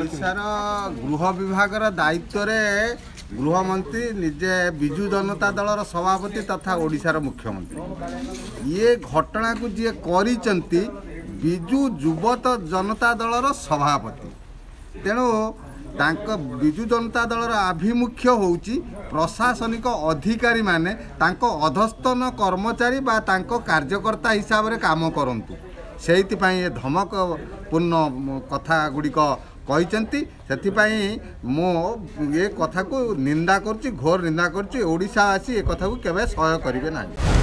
ଓଡ଼ିଶାର ଗୃହ ବିଭାଗର ଦାୟିତ୍ୱରେ ଗୃହମନ୍ତ୍ରୀ ନିଜେ ବିଜୁ ଜନତା ଦଳର ସଭାପତି ତଥା ଓଡ଼ିଶାର ମୁଖ୍ୟମନ୍ତ୍ରୀ। ଇଏ ଘଟଣାକୁ ଯିଏ କରିଛନ୍ତି ବିଜୁ ଯୁବତ ଜନତା ଦଳର ସଭାପତି। ତେଣୁ ତାଙ୍କ ବିଜୁ ଜନତା ଦଳର ଆଭିମୁଖ୍ୟ ହେଉଛି ପ୍ରଶାସନିକ ଅଧିକାରୀମାନେ ତାଙ୍କ ଅଧସ୍ତନ କର୍ମଚାରୀ ବା ତାଙ୍କ କାର୍ଯ୍ୟକର୍ତ୍ତା ହିସାବରେ କାମ କରନ୍ତୁ। ସେଇଥିପାଇଁ ଏ ଧମକପୂର୍ଣ୍ଣ କଥା ଗୁଡ଼ିକ କହିଛନ୍ତି ସେଥିପାଇଁ ମୁଁ ଏ କଥାକୁ ନିନ୍ଦା କରୁଛି ଘୋର ନିନ୍ଦା କରୁଛି ଓଡ଼ିଶାବାସୀ ଏ କଥାକୁ କେବେ ସହ୍ୟ କରିବେ ନାହିଁ।